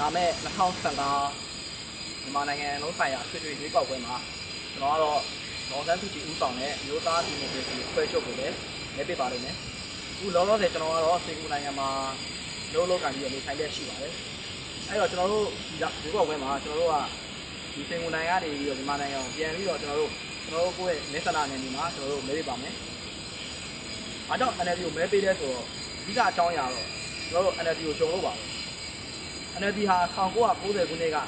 လာမယ့်2015မြန်မာနိုင်ငံလုံးဆိုင်ရာဆွေးနွေးရွေးကောက်ပွဲမှာကျွန်တော်ကတော့ဒေါ်စန်းစုကြည်ဦးဆောင်တဲ့မျိုးသားဒီမိုကရေစီဖွဲ့ချုပ်ကိုလည်းနေပြပါလိမ့်မယ်။အခုလောလောဆယ်ကျွန်တော်ကတော့စင်ကာပူနိုင်ငံမှာလုံးလုံးကန်ပြီးနေထိုင်ရရှိပါတယ်။အဲ့တော့ကျွန်တော်တို့ဒီရွေးကောက်ပွဲမှာကျွန်တော်တို့ကဒီစင်ကာပူနိုင်ငံကနေပြီးတော့မြန်မာနိုင်ငံကိုပြန်ပြီးတော့ကျွန်တော်တို့ကျွန်တော်တို့ကိုယ့်ရဲ့နေဆန္ဒနယ်မြေမှာကျွန်တော်တို့မဲပေးပါမယ်။အားကြောင့် NLD ကိုမဲပေးတဲ့ဆိုတော့အဓိကအကြောင်းအရာတော့ကျွန်တော်တို့ NLD ကိုဂျုံလို့ပါပဲ။ NLD ဟာ1990ခုနှစ်က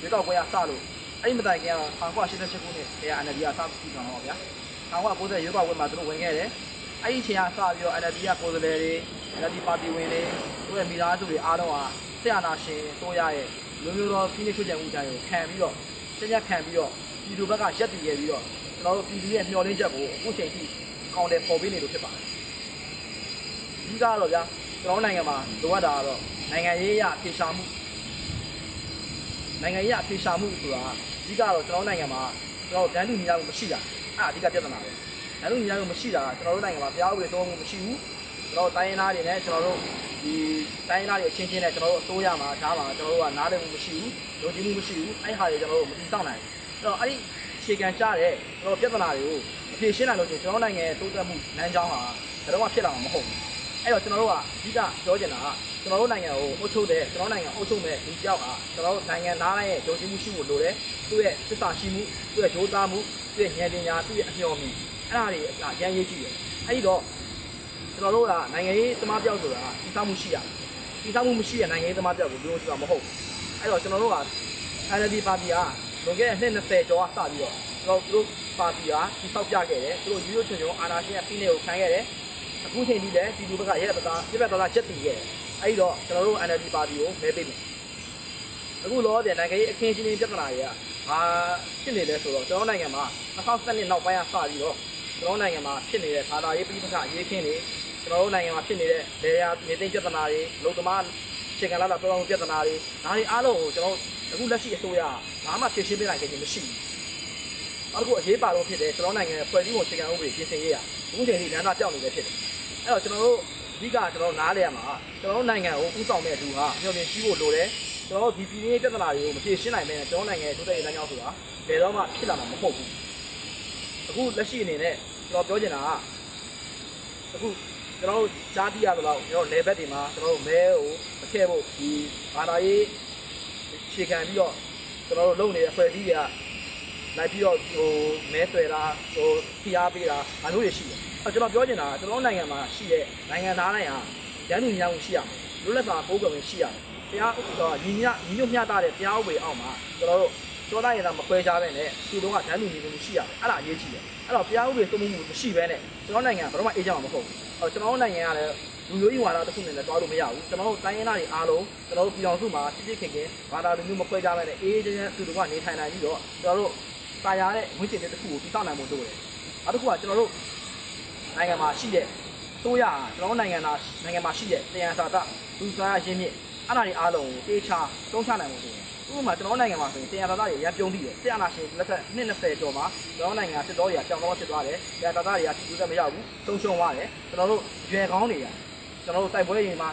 ရွေးကောက်ပွဲကစလို့အဲ့ဒီမတိုင်ခင်ကတော့1988ခုနှစ်တည်းက NLD ကစပြီးတော့ပါဗျာ1990ရွေးကောက်ပွဲမှာသူတို့ဝင်ခဲ့တယ်အဲ့ဒီအချိန်ကစပြီးတော့ NLD ကကိုယ်စားလှယ်တွေ NLD ပါတီဝင်တွေသူ့ရဲ့မိသားစုတွေအားလုံးဟာဆရာနာရှင်တို့ရရဲ့လူမျိုးတော်ဖိနှိပ်ချုပ်ချယ်မှုကြိုင်ကိုခံပြီးတော့စညက်ခံပြီးတော့ပြည်သူဘက်ကရက်တည်ခဲ့ပြီးတော့ကျွန်တော်တို့ပြည်သူရဲ့မျှော်လင့်ချက်ကိုအခုချိန်ထိကောင်းတယ်ပေါ်ပေးနေလို့ဖြစ်ပါတယ်ဒီကတော့ဗျာကျွန်တော်နိုင်ငံမှာလိုအပ်တာကတော့ နိုင်ငံရေးအရဖြေရှာမှုနိုင်ငံရေးအဖြေရှာမှုဆိုတာအဓိကတော့ကျွန်တော်နိုင်ငံမှာကျွန်တော်ဒန်းလူညီရမှုမရှိတာအဲ့အဓိကပြဿနာပဲဒန်းလူညီရမှုမရှိတာကျွန်တော်တို့နိုင်ငံမှာတရားဥပဒေသုံးမှုမရှိဘူးကျွန်တော်တိုင်းရင်းသားတွေနဲ့ကျွန်တော်တို့ဒီတိုင်းရင်းသားတွေအချင်းချင်းနဲ့ကျွန်တော်တို့အစိုးရမှာဓာတ်မှာကျွန်တော်တို့ကနားလည်မှုမရှိဘူးလူကြီးမှုမရှိဘူးအဲ့ဟာတွေကျွန်တော်တို့မတည်ဆောက်နိုင်ဘူးအဲ့တော့အဲ့ဒီအခြေခံကြတဲ့ကျွန်တော်ပြဿနာတွေကိုအဖြေရှင်းနိုင်လို့ကျွန်တော်နိုင်ငံရဲ့တိုးတက်မှုလမ်းကြောင်းဟာဘယ်တော့မှဖြစ်လာမှာမဟုတ်ဘူး အဲ့တော့ကျွန်တော်တို့ကအဓိကပြောချင်တာကကျွန်တော်တို့နိုင်ငံကိုအုပ်ချုပ်တဲ့ကျွန်တော်နိုင်ငံအုပ်ချုပ်မဲ့ဒီကြောက်ဟာကျွန်တော်တို့နိုင်ငံသားရဲ့ယုံကြည်မှုရှိဖို့လိုတယ်သူ့ရဲ့သစ္စာရှိမှုသူ့ရဲ့ဂျိုးသားမှုသူ့ရဲ့ဉာဏ်ပညာသူ့ရဲ့အမျှော်မြင်အဲ့ဒါတွေအရန်ရေးကြည့်တယ်အဲ့ဒီတော့ကျွန်တော်တို့ကနိုင်ငံရေးသမားပြောက်ဆိုတာတည်ဆောက်မှုရှိရတယ်တည်ဆောက်မှုမရှိတဲ့နိုင်ငံရေးသမားပြောက်ကိုပြောဆိုတာမဟုတ်ဘူးအဲ့တော့ကျွန်တော်တို့က NLD ပါတီကလွန်ခဲ့တဲ့နှစ်20ကျော်ကစပြီးတော့ကျွန်တော်တို့ပါတီကတည်ဆောက်ပြခဲ့တယ်သူတို့ရိုးရိုးချွန်ချွန်အာဏာရှင်ကပြည်နယ်ကိုခံခဲ့တယ် အခုချိန်ကြီးလည်းပြည်သူဘက်ကရဲတပ်သားပြပတ်သားချက်တည်ခဲ့တယ်အဲ့တော့ကျွန်တော်တို့ NLD ပါတီကိုမဲပေးမယ်အခုလောဆယ်နိုင်ငံရေးအခင်းချင်းချင်းပြဿနာတွေကဘာဖြစ်နေလဲဆိုတော့ကျွန်တော်နိုင်ငံမှာ2012နောက်ပိုင်းကစပြီးတော့ကျွန်တော်နိုင်ငံမှာဖြစ်နေတဲ့ဘာသာရေးပြည်ပခရေးခင်းတွေကျွန်တော်တို့နိုင်ငံမှာဖြစ်နေတဲ့လေယာနေသိပြဿနာတွေလုံသမားခြေကလာလာပြောင်းပြဿနာတွေဒါတွေအားလုံးကိုကျွန်တော်အခုလက်ရှိအစိုးရဘာမှဖြေရှင်းပေးနိုင်ခြင်းမရှိဘူး အခုအရေးပါလို့ဖြစ်တယ်ကျွန်တော်နိုင်ငံရဲ့ဖွဲ့စည်းပုံခြေကဥပဒေပြင်ဆင်ရေးရအခုချိန်ထိလမ်းသာပြောင်းနေတယ်ဖြစ်တယ်အဲ့တော့ကျွန်တော်တို့အဓိကကျွန်တော်နားလဲရမှာကျွန်တော်နိုင်ငံကိုဥဆောင်တဲ့လူဟာမျှော်မြင်ရှိဖို့လိုတယ်ကျွန်တော်ဒီပြည်ရေးပြဿနာတွေကိုမဖြေရှင်းနိုင်မဲ့ကျွန်တော်နိုင်ငံရဲ့တိုးတက်ရေးလမ်းကြောင်းဆိုတာဘယ်တော့မှဖြစ်လာမှာမဟုတ်ဘူးအခုလက်ရှိအနေနဲ့ကျွန်တော်ပြောချင်တာကအခုကျွန်တော်တို့ကြားသိရသလောက်ကျွန်တော် level တွေမှာကျွန်တော်တို့မဲကိုမထည့်ဖို့ဒီဘာသာရေးခြေခံပြီးတော့ကျွန်တော်တို့လုပ်နေတဲ့အဖွဲ့အစည်းတွေက လိုက်ပြီးတော့ဟိုမဲဆွဲတာဟိုဖိအားပေးတာအမျိုးတွေရှိတယ်အဲကျွန်တော်ပြောချင်တာကကျွန်တော်နိုင်ငံမှာရှိတဲ့နိုင်ငံသားတိုင်းဟာရန်သူများမှုရှိရမယ်လွတ်လပ်စွာပိုးကွယ်ဝင်ရှိရမယ်တရားဥပဒေတော့ညီညညီညွတ်မျှတတဲ့တရားဥပဒေအောက်မှာကျွန်တော်တို့ကျောသားရတာမခွဲခြားပဲနဲ့သူတို့ကဒန်းလူညီမှုရှိရမယ်အဲ့ဒါအရေးကြီးတယ်အဲ့တော့တရားဥပဒေသုံးမှုမရှိပဲနဲ့ကျွန်တော်နိုင်ငံကဘယ်တော့မှအေးချမ်းမှာမဟုတ်ဘူးအဲကျွန်တော်နိုင်ငံကလည်းလူမျိုးကြီးဝါဒတစ်ခုနဲ့လည်းတွားလို့မရဘူးကျွန်တော်တို့တိုင်းရင်းသားတွေအားလုံးကျွန်တော်တို့ပြည်အောင်စုမှာစစ်စစ်ခင်ခင်ဘာသာလူမျိုးမခွဲခြားပဲနဲ့အေးအေးချမ်းချမ်းသူတို့ကနေထိုင်နိုင်ပြီးတော့ကျွန်တော်တို့ တာယာတဲ့ဝိကျင်တဲ့တစ်ခုကိုတည်ဆောက်နိုင်ဖို့လိုတယ်နောက်တစ်ခုကကျွန်တော်တို့နိုင်ငံမှာရှိတဲ့အစိုးရကျွန်တော်နိုင်ငံသားနိုင်ငံမှာရှိတဲ့တရားစာတလူစားရင်းမြစ်အဲ့ဒါတွေအားလုံးကိုတေးချတုံးချနိုင်ဖို့လိုတယ်ဥပမာကျွန်တော်နိုင်ငံမှာဆိုရင်တရားသာသားတွေရပြုံးပြီးတယ်ဆရာနာရှင်လက်ထက်20ကျော်မှာကျွန်တော်နိုင်ငံစစ်တော်တွေကကြောင်တော့ဖြစ်သွားတယ်တရားသာသားတွေကပြည်သူတွေမရောက်ဘူးသုံးရှုံသွားတယ်ကျွန်တော်တို့ရွယ်ကောင်းတွေကကျွန်တော်တို့တိုက်ပွဲရင်မှာ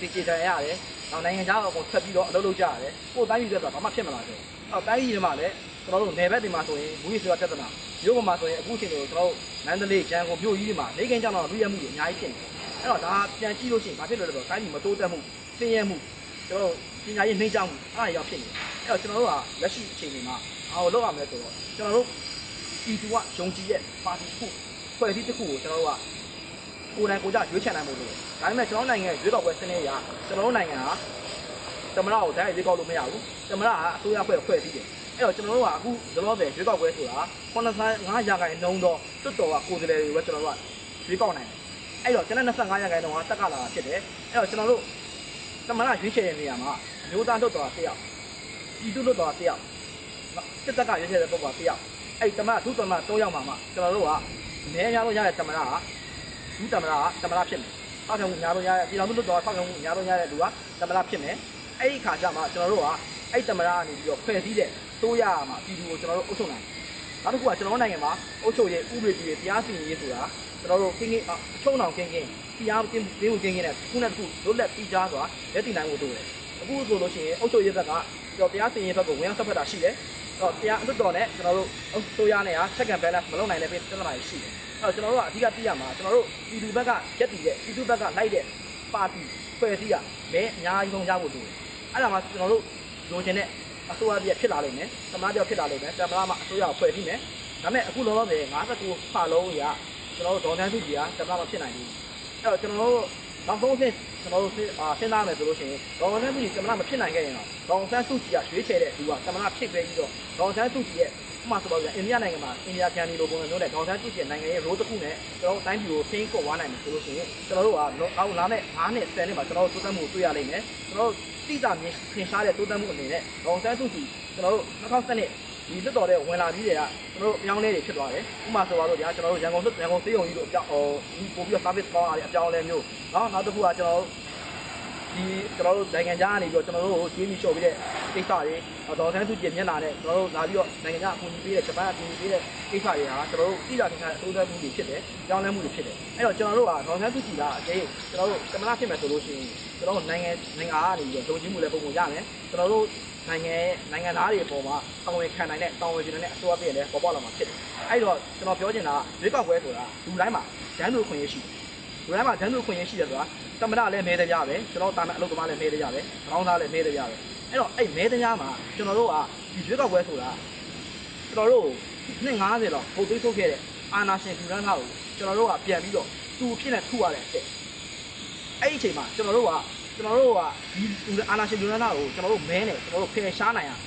ဒီကြေတန်ရတယ်နောက်နိုင်ငံခြားတော့ဆက်ပြီးတော့အလုပ်လုပ်ကြရတယ်ကိုယ်တိုင်းပြည်ဆိုတာဘာမှဖြစ်မလာဘူးအော်တိုင်းပြည်တွေမှာလည်း ကျွန်တော်တို့နယ်ဘက်တွေမှာဆိုရင်ဘူးကြီးဆိုတာပြဿနာမြို့ပေါ်မှာဆိုရင်အခုချိန်တို့ကျွန်တော်တို့မန္တလေးကျန်ကုန်မြို့ကြီးတွေမှာနေကင်းကြောင်တော့လူရမှုတွေအများကြီးဖြစ်နေတယ်အဲ့တော့ဒါပြန်ကြည့်လို့ရှိရင်ဘာဖြစ်လဲဆိုတော့တိုင်းပြည်မတိုးတက်မှုဆင်းရဲမှုကျွန်တော်တို့ပညာရေးနှိမ့်ချမှုအဲ့ဒါရောက်ဖြစ်နေတယ်အဲ့တော့ကျွန်တော်တို့ကလက်ရှိအချိန်တွေမှာဘာလို့လုပ်ရမလဲဆိုတော့ကျွန်တော်တို့ပြည်သူကယုံကြည်ရဲ့ပါတီတစ်ခုဖွဲ့စည်းတစ်ခုကိုကျွန်တော်တို့ကကိုယ်တိုင်ကိုယ်ကြရွေးချယ်နိုင်ဖို့လိုတယ်ဒါပေမဲ့ကျွန်တော်နိုင်ငံရွေးကောက်ပွဲစနစ်အရကျွန်တော်တို့နိုင်ငံဟာသမရကိုတိုင်းရွေးကောက်လို့မရဘူးသမရကအစိုးရဖွဲ့ဖွဲ့စည်းတယ် အဲ့တော့ကျွန်တော်တို့ကအခုလောလောဆယ်ရွေးကောက်ပွဲဆိုတာ85ရာခိုင်နှုန်းတော့တွတ်တော်ကကိုယ်စားလှယ်တွေပဲကျွန်တော်တို့ကရွေးကောက်နိုင်တယ်အဲ့တော့ကျွန်တော်25ရာခိုင်နှုန်းကတက်ကလာတာဖြစ်တယ်အဲ့တော့ကျွန်တော်တို့သမရရွေးချယ်တဲ့နေရာမှာမျိုးသားတွတ်တော်ကတယောက်ပြည်သူတွတ်တော်ကတယောက်စစ်တပ်ကရွေးချယ်တဲ့ပုဂ္ဂိုလ်ကတယောက်အဲ့သမရဒုသမရ3ယောက်မှာမှကျွန်တော်တို့ကအများများလို့ရတဲ့သမရကဒုသမရကသမရဖြစ်မယ်ထောက်ခံမှုများလို့ရတဲ့ပြည်တော်တို့တော်ထောက်ခံမှုများလို့ရတဲ့လူကသမရဖြစ်မယ်အဲ့ဒီခါကျမှကျွန်တော်တို့ကအဲ့သမရကနေပြီးတော့ဖွဲ့စည်းတဲ့ စိုးရမှာပြည်သူကိုကျွန်တော်တို့အုပ်ချုပ်နိုင်နောက်တစ်ခုကကျွန်တော်နိုင်ငံမှာအုပ်ချုပ်ရေးဥပဒေကြီးတွေတရားစီရင်ရေးဆိုတာကျွန်တော်တို့ကင်းကင်းအချုံအောင်ကင်းကင်းတရားကင်းဘေးကိုကင်းကင်းနဲ့ခုနကခုလွတ်လပ်ပြီးကြားစွာလက်တည်နိုင်ဖို့လိုတယ်အခုဆိုလို့ရှိရင်အုပ်ချုပ်ရေးဘက်ကကျွန်တော်တရားစီရင်ဘက်ကိုဝင်ရောက်ဆက်ဖက်တာရှိတယ်အဲ့တော့တရားအလွတ်တော်နဲ့ကျွန်တော်တို့အုပ်စိုးရနဲ့ဟာ check and balance မလုပ်နိုင်တဲ့ပြဿနာတွေရှိတယ်အဲ့တော့ကျွန်တော်တို့ကအဓိကသိရမှာကျွန်တော်တို့ပြည်သူဘက်ကရက်တည်တဲ့ပြည်သူဘက်ကလိုက်တဲ့ပါတီဖွဲ့စည်းရမဲအများကြီးဆုံးရဖို့လိုတယ်အဲ့ဒါမှကျွန်တော်တို့လိုချင်တဲ့ အစိုးရပြည့်ဖြစ်လာလိမ့်မယ်သမ္မတပြည့်ဖြစ်လာလိမ့်မယ်သမ္မတမှအစိုးရကိုဖွဲ့စည်းမယ်ဒါပေမဲ့အခုလောလောဆယ်59ပါလုံးရကျွန်တော်တို့ဒေါ်နန်းစုကြီးကသမ္မတမဖြစ်နိုင်ဘူးအဲ့တော့ကျွန်တော်တို့နောက်ဆုံးအဆင့်ကျွန်တော်တို့အာစဉ်းစားမယ်ဆိုလို့ရှိရင်ဒေါ်နန်းစုကြီးသမ္မတမဖြစ်နိုင်ခဲ့ရင်တော့ဒေါ်ဆန်းစုကြည်ကရွေးချယ်တဲ့သူကသမ္မတဖြစ်ခဲ့ပြီးတော့ဒေါ်ဆန်းစုကြည်ရဲ့ ဥပမာဆိုပါဦးအိန္ဒိယနိုင်ငံမှာအိန္ဒိယကန်ဒီလိုပုံစံမျိုးနဲ့ဒေါက်တာကြည့်တဲ့နိုင်ငံရဲ့ role တစ်ခုနဲ့ကျွန်တော်တို့အတိုင်းပြည်ကိုထိန်းကွက်ဝါနိုင်မှာဆိုလို့ရှိရင်ကျွန်တော်တို့ကအောက်လာမဲ့9နဲ့10နဲ့မှာကျွန်တော်တို့တိုးတက်မှုတွေ့ရလိမ့်မယ်ကျွန်တော်တို့တိတာမြင်ထင်ရှားတဲ့တိုးတက်မှုအနေနဲ့ဒေါက်တာစုကြည်ကျွန်တော်တို့2010နဲ့ဒီလွတ်တော်တဲ့ဝင်လာပြီးတဲ့ကကျွန်တော်တို့အပြောင်းလဲတွေဖြစ်သွားတယ်ဥပမာဆိုပါတော့ကြာကျွန်တော်တို့ရန်ကုန်လွတ်ရန်ကုန်စေယုံကြီးတို့အပြောင်းဟိုပို့ပြီး service ကောင်းလာတဲ့အပြောင်းလဲမျိုးနောက်နောက်တစ်ခုကကျွန်တော်တို့ ဒီကျွန်တော်တို့နိုင်ငံခြားကနေပြီးတော့ကျွန်တော်တို့ကိုကျွေးမိလျှော့ပြီးတဲ့ကိစ္စတွေဒေါ်ဆန်းစုကြည်မျက်နှာနဲ့ကျွန်တော်တို့လာပြီးတော့နိုင်ငံခြားအကူအညီပေးတဲ့ဂျပန်အကူအညီပေးတဲ့ကိစ္စတွေဟာကျွန်တော်တို့သိတာထင်ရှားတဲ့အစိုးရမှုတွေဖြစ်တယ်။ကြောင်းလဲမှုတွေဖြစ်တယ်။အဲ့တော့ကျွန်တော်တို့ကဒေါ်ဆန်းစုကြည်ကအကျေကျွန်တော်တို့ကမ္ဘာဖြစ်မယ်ဆိုလို့ရှိရင်ကျွန်တော်တို့နိုင်ငံနိုင်ငံအားနေပြီးတော့ဒုံချင်းမှုလည်းပုံပုံရမယ်။ကျွန်တော်တို့နိုင်ငံနိုင်ငံသားတွေအပေါ်မှာအဝင်ခံနိုင်တဲ့တောင်းဝယ်ခြင်းနဲ့အစိုးရပြည်လည်းပေါ်ပေါက်လာမှာဖြစ်တယ်။အဲ့တော့ကျွန်တော်ပြောချင်တာရွေးကောက်ပွဲဆိုတာလူတိုင်းမှာဂျန်တို့ခွင့်ရရှိတယ်။လူတိုင်းမှာဂျန်တို့ခွင့်ရရှိတယ်ဆိုတာ သမ္မတလည်းမဲတရားပဲကျွန်တော်တာမန်အလုပ်သမားလည်းမဲတရားပဲ။ခေါင်းသားလည်းမဲတရားပဲ။အဲ့တော့အဲ့မဲတရားမှာကျွန်တော်တို့ကဒီရွေးကောက်ပွဲဆိုတာကျွန်တော်တို့နှစ်90လောက်ပုံသွေးထုတ်ခဲ့တဲ့အာနာရှင်လူတန်းသားကိုကျွန်တော်တို့ကပြန်ပြီးတော့သူ့ဖြစ်နေထုရတဲ့အချက်အဲ့ဒီအချိန်မှာကျွန်တော်တို့ကကျွန်တော်တို့ကဒီအာနာရှင်လူတန်းသားကိုကျွန်တော်တို့မဲနဲ့ကျွန်တော်တို့ဖယ်ရှားနိုင်အောင်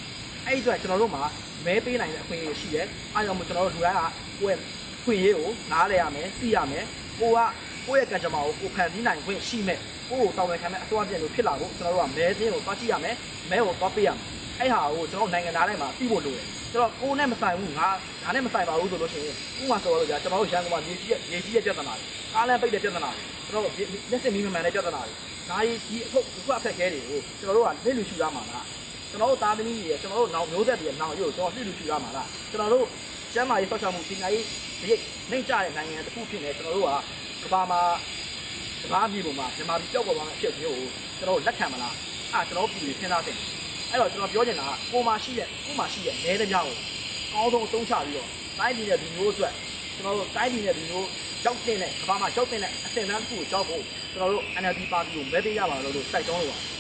အဲ့ဒီအတွက်ကျွန်တော်တို့မှာမဲပေးနိုင်တဲ့အခွင့်အရေးရှိတယ်အားကြောင့်မို့ကျွန်တော်တို့လူတိုင်းကကိုယ့်ခွင့်ရေးကိုနားလဲရမယ်သိရမယ်ကိုက ကိုယ့်ရဲ့ကံကြမ္မာကိုကိုဖန်တီးနိုင်ခွင့်ရှိမဲ့ကိုယ့်ကိုတောင်းပန်ခံမဲ့အစွမ်းပြည့်လို့ဖြစ်လာဖို့ကျွန်တော်တို့ကမဲသင်းကိုသွားကြည့်ရမယ်မဲကိုသွားပေးရမယ်အဲ့ဟာကိုကျွန်တော်နိုင်ငံသားတိုင်းမှာပြီးဖို့လိုတယ်ကျွန်တော်ကိုယ်နဲ့မဆိုင်ဘူးငါဒါနဲ့မဆိုင်ပါဘူးဆိုလို့ရှိရင်ဥပမာဆိုတော့ကြာကျွန်တော်တို့ရန်ကုန်မှာမြေကြီးရဲ့မြေကြီးရဲ့ပြဿနာတွေကားလမ်းပိတ်တဲ့ပြဿနာတွေကျွန်တော်တို့လက်စင်မီမမှန်တဲ့ပြဿနာတွေဒါကြီးဒီအခုအခုအခက်အခဲတွေကိုကျွန်တော်တို့ကလက်လူရှူရမှာလားကျွန်တော်တို့သားသမီးတွေကျွန်တော်တို့နောက်မျိုးဆက်တွေနောက်ရုပ်ကျွန်တော်လက်လူရှူရမှာလားကျွန်တော်တို့ကျမ်းမာရေးဆောက်ရှောက်မှုပညာရေးဒီနှိမ့်ကြတဲ့နိုင်ငံတစ်ခုဖြစ်နေကျွန်တော်တို့က ကမ္ဘာမှာကမ္ဘာပြည်ပေါ်မှာမြန်မာပြည်ကြောက်ပေါ်မှာအဖြစ်မျိုးကိုကျွန်တော်တို့လက်ခံမလားအဲ့ကျွန်တော်ပြည်တွေစဉ်းစားတဲ့အဲ့တော့ကျွန်တော်ပြောချင်တာကကိုမှရှိတဲ့ကိုမှရှိတဲ့နဲတဲ့ကြောင်ကိုကောင်းဆုံးအသုံးချပြီးတော့တိုင်းပြည်ရဲ့ဒီမျိုးအတွက်ကျွန်တော်တို့တိုင်းပြည်ရဲ့ဒီမျိုးကြောက်တဲ့ကမ္ဘာမှာကြောက်တဲ့အဆင့်အတန်းတစ်ခုကိုကြောက်ဖို့ကျွန်တော်တို့ NLD ပါတီကိုမဲပေးရပါလို့လို့စိုက်တောင်းလို့ပါ